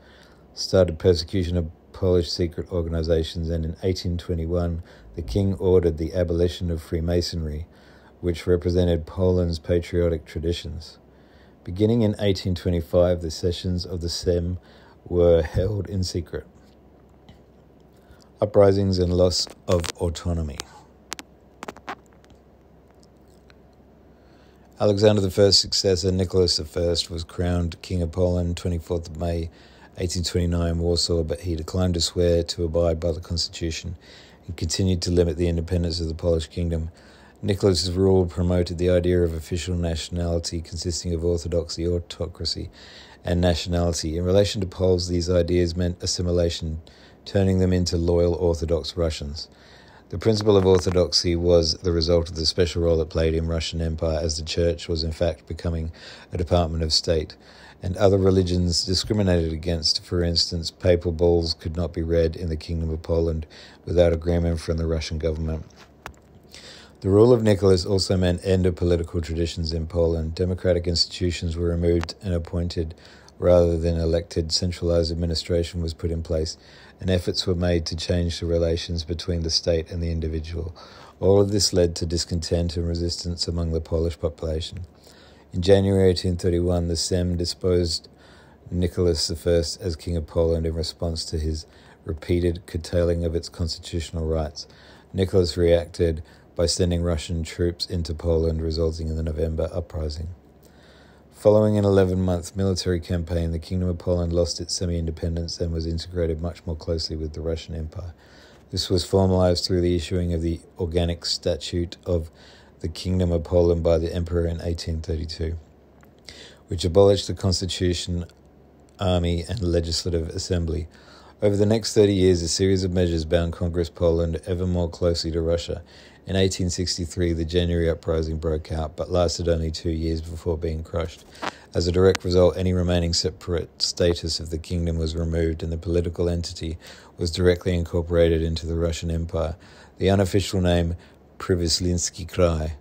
started persecution of Polish secret organizations, and in 1821, the king ordered the abolition of Freemasonry, which represented Poland's patriotic traditions. Beginning in 1825, the sessions of the Sejm were held in secret. Uprisings and loss of autonomy. Alexander I's successor, Nicholas I, was crowned King of Poland 24th of May 1829 Warsaw, but he declined to swear to abide by the constitution and continued to limit the independence of the Polish kingdom. Nicholas's rule promoted the idea of official nationality consisting of orthodoxy, autocracy, and nationality. In relation to Poles, these ideas meant assimilation, turning them into loyal Orthodox Russians. The principle of orthodoxy was the result of the special role it played in Russian Empire, as the Church was in fact becoming a department of state and other religions discriminated against. For instance, papal bulls could not be read in the Kingdom of Poland without agreement from the Russian government. The rule of Nicholas also meant end of political traditions in Poland. Democratic institutions were removed and appointed rather than elected. Centralized administration was put in place, and efforts were made to change the relations between the state and the individual. All of this led to discontent and resistance among the Polish population. In January 1831, the Sejm disposed Nicholas I as King of Poland in response to his repeated curtailing of its constitutional rights. Nicholas reacted by sending Russian troops into Poland, resulting in the November uprising. Following an 11 month military campaign, the Kingdom of Poland lost its semi independence and was integrated much more closely with the Russian Empire. This was formalized through the issuing of the Organic Statute of the Kingdom of Poland by the Emperor in 1832, which abolished the constitution, army, and legislative assembly. Over the next 30 years, a series of measures bound Congress Poland ever more closely to Russia. In 1863, the January uprising broke out, but lasted only two years before being crushed. As a direct result, any remaining separate status of the kingdom was removed and the political entity was directly incorporated into the Russian Empire. The unofficial name Privyslinsky Krai,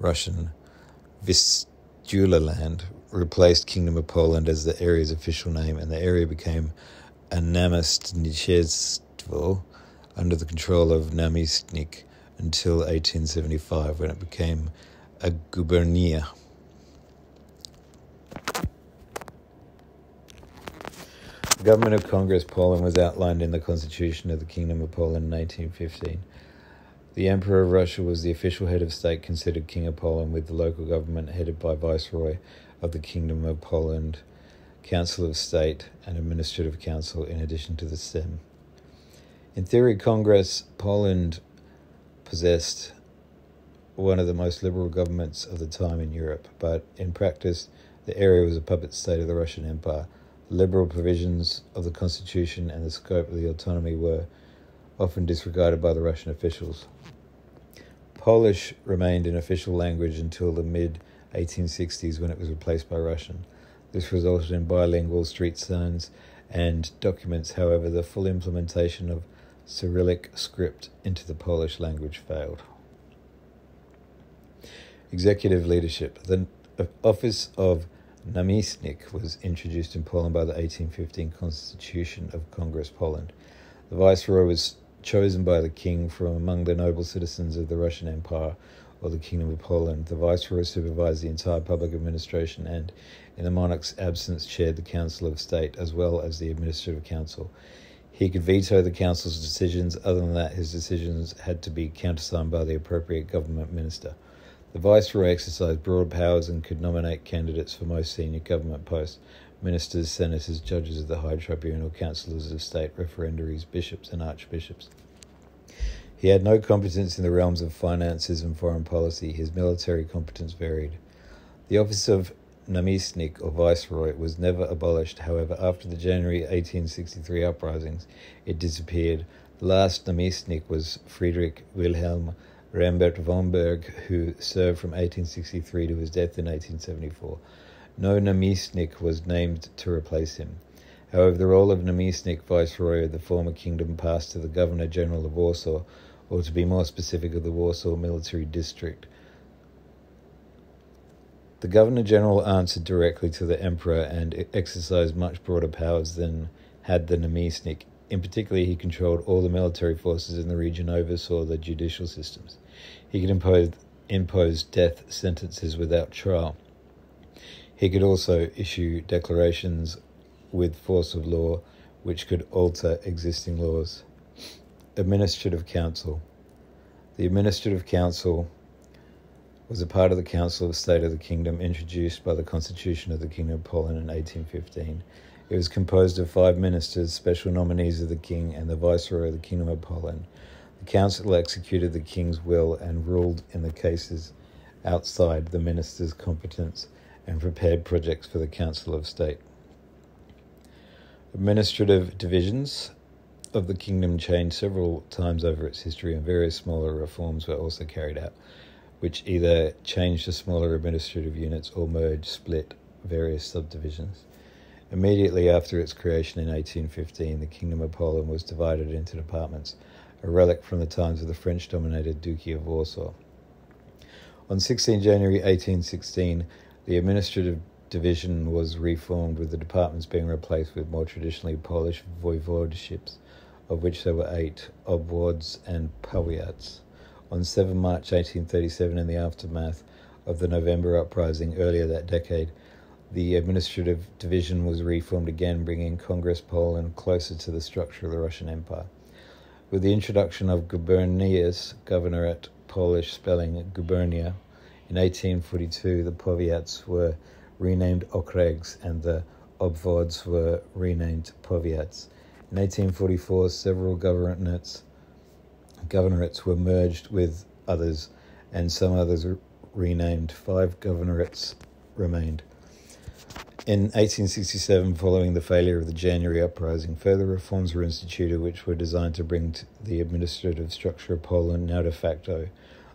Russian, Vistula land, replaced Kingdom of Poland as the area's official name, and the area became a namestnictwo under the control of Namiestnik until 1875, when it became a gubernia. The government of Congress Poland was outlined in the Constitution of the Kingdom of Poland in 1815. The Emperor of Russia was the official head of state considered King of Poland, with the local government headed by Viceroy of the Kingdom of Poland, Council of State, and Administrative Council, in addition to the Sejm. In theory, Congress Poland possessed one of the most liberal governments of the time in Europe, but in practice, the area was a puppet state of the Russian Empire The liberal provisions of the constitution and the scope of the autonomy were often disregarded by the Russian officials. Polish remained an official language until the mid 1860s when it was replaced by Russian. This resulted in bilingual street signs and documents, however, the full implementation of Cyrillic script into the Polish language failed. Executive leadership. The office of Namiestnik was introduced in Poland by the 1815 Constitution of Congress Poland. The viceroy was chosen by the king from among the noble citizens of the Russian Empire or the Kingdom of Poland. The viceroy supervised the entire public administration and, in the monarch's absence, chaired the Council of State as well as the Administrative Council. He could veto the council's decisions. Other than that, his decisions had to be countersigned by the appropriate government minister. The Viceroy exercised broad powers and could nominate candidates for most senior government posts ministers, senators, judges of the High Tribunal, councillors of state, referendaries, bishops, and archbishops. He had no competence in the realms of finances and foreign policy. His military competence varied. The office of Namiestnik or Viceroy was never abolished. However, after the January 1863 uprisings, it disappeared. The last Namiestnik was Friedrich Wilhelm Rembert von Berg, who served from 1863 to his death in 1874. No namiestnik was named to replace him. However, the role of namiestnik viceroy of the former kingdom passed to the governor general of Warsaw, or to be more specific, of the Warsaw military district. The governor general answered directly to the emperor and exercised much broader powers than had the namiestnik. In particular, he controlled all the military forces in the region, oversaw the judicial systems. He could impose, impose death sentences without trial. He could also issue declarations with force of law which could alter existing laws. Administrative Council. The Administrative Council was a part of the Council of State of the Kingdom introduced by the Constitution of the Kingdom of Poland in 1815. It was composed of five ministers, special nominees of the king, and the viceroy of the Kingdom of Poland. The council executed the king's will and ruled in the cases outside the minister's competence and prepared projects for the Council of State. Administrative divisions of the kingdom changed several times over its history, and various smaller reforms were also carried out, which either changed the smaller administrative units or merged, split various subdivisions. Immediately after its creation in 1815, the Kingdom of Poland was divided into departments, a relic from the times of the French dominated Duchy of Warsaw. On 16 January 1816, the administrative division was reformed, with the departments being replaced with more traditionally Polish voivodeships, of which there were eight obwods and powiats. On 7 March 1837, in the aftermath of the November uprising earlier that decade, the administrative division was reformed again, bringing Congress Poland closer to the structure of the Russian Empire. With the introduction of gubernias, governorate, Polish spelling gubernia, in 1842 the powiats were renamed okregs and the obwods were renamed powiats. In 1844, several governorates, governorates were merged with others, and some others renamed. Five governorates remained. In 1867, following the failure of the January uprising, further reforms were instituted which were designed to bring the administrative structure of Poland, now de facto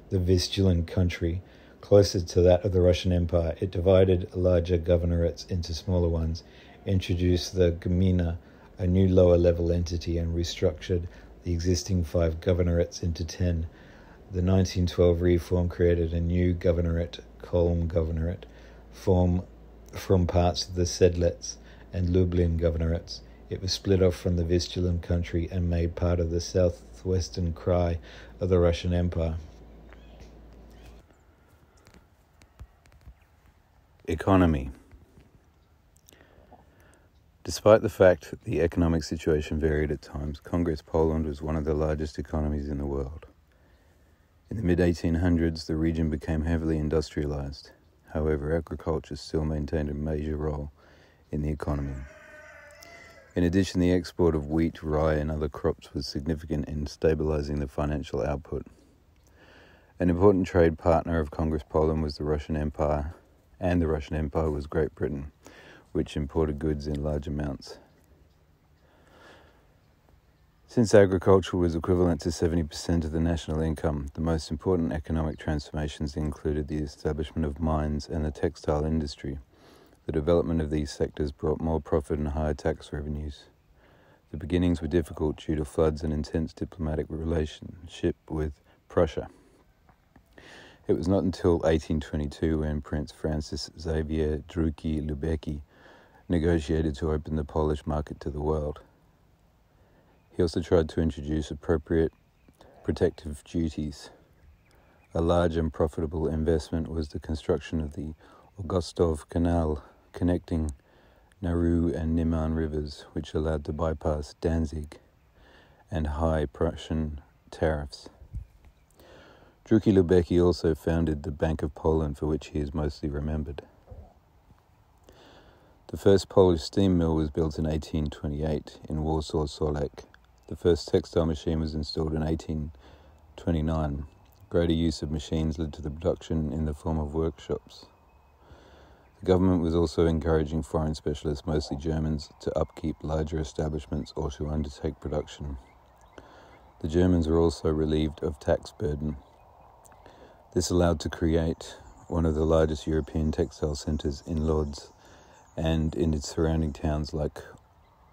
the Vistulan country, closer to that of the Russian Empire. It divided larger governorates into smaller ones, introduced the Gmina, a new lower level entity, and restructured the existing five governorates into ten. The 1912 reform created a new governorate, Kholm Governorate, form from parts of the Sedlets and Lublin governorates. It was split off from the Vistulan country and made part of the southwestern krai of the Russian Empire. Economy Despite the fact that the economic situation varied at times, Congress Poland was one of the largest economies in the world. In the mid 1800s, the region became heavily industrialized. However, agriculture still maintained a major role in the economy. In addition, the export of wheat, rye, and other crops was significant in stabilizing the financial output. An important trade partner of Congress Poland was the Russian Empire, and the Russian Empire was Great Britain which imported goods in large amounts. Since agriculture was equivalent to 70% of the national income, the most important economic transformations included the establishment of mines and the textile industry. The development of these sectors brought more profit and higher tax revenues. The beginnings were difficult due to floods and intense diplomatic relationship with Prussia. It was not until 1822 when Prince Francis Xavier Drucki Lubecki negotiated to open the Polish market to the world. He also tried to introduce appropriate protective duties. A large and profitable investment was the construction of the Augustów Canal connecting Narew and Nieman rivers, which allowed to bypass Danzig and high Prussian tariffs. Drucki Lubecki also founded the Bank of Poland, for which he is mostly remembered. The first Polish steam mill was built in 1828 in Warsaw Solek. The first textile machine was installed in 1829. Greater use of machines led to the production in the form of workshops. The government was also encouraging foreign specialists, mostly Germans, to upkeep larger establishments or to undertake production. The Germans were also relieved of tax burden. This allowed to create one of the largest European textile centers in Lodz and in its surrounding towns like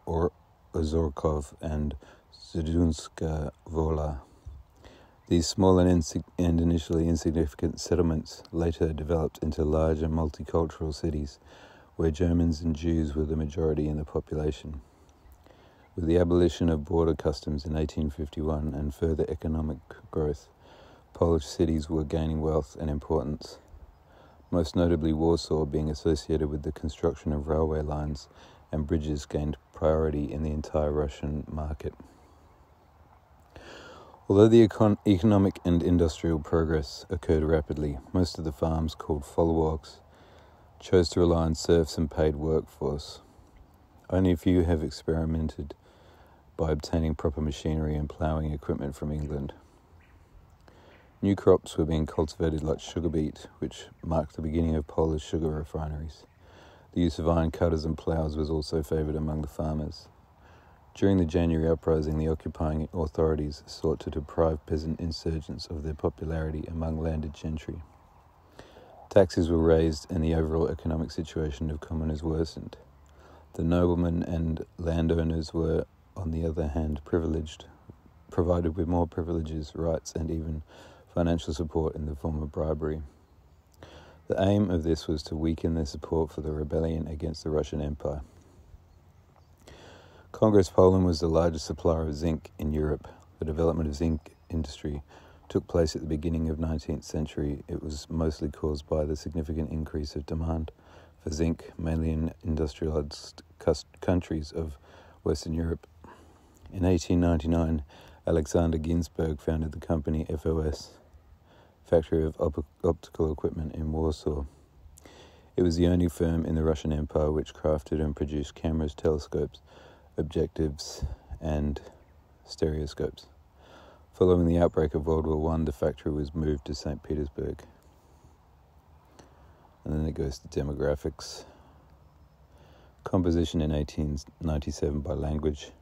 or- Ozorkov and Zduńska Wola. These small and, insig- and initially insignificant settlements later developed into larger multicultural cities where Germans and Jews were the majority in the population. With the abolition of border customs in 1851 and further economic growth, Polish cities were gaining wealth and importance most notably Warsaw being associated with the construction of railway lines and bridges gained priority in the entire Russian market. Although the econ- economic and industrial progress occurred rapidly, most of the farms, called folwarks, chose to rely on serfs and paid workforce. Only a few have experimented by obtaining proper machinery and ploughing equipment from England. New crops were being cultivated like sugar beet, which marked the beginning of Polish sugar refineries. The use of iron cutters and ploughs was also favoured among the farmers. During the January uprising, the occupying authorities sought to deprive peasant insurgents of their popularity among landed gentry. Taxes were raised, and the overall economic situation of commoners worsened. The noblemen and landowners were, on the other hand, privileged, provided with more privileges, rights, and even financial support in the form of bribery. The aim of this was to weaken their support for the rebellion against the Russian Empire. Congress Poland was the largest supplier of zinc in Europe. The development of zinc industry took place at the beginning of 19th century. It was mostly caused by the significant increase of demand for zinc, mainly in industrialized countries of Western Europe. In 1899, Alexander Ginsburg founded the company FOS factory of op- optical equipment in Warsaw. It was the only firm in the Russian Empire which crafted and produced cameras, telescopes, objectives, and stereoscopes. Following the outbreak of World War I, the factory was moved to St. Petersburg. And then it goes to demographics. Composition in 1897 by language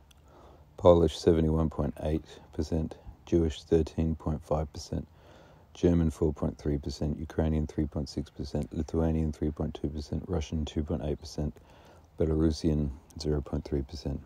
Polish 71.8%, Jewish 13.5%, German 4.3%, Ukrainian 3.6%, Lithuanian 3.2%, Russian 2.8%, Belarusian 0.3%.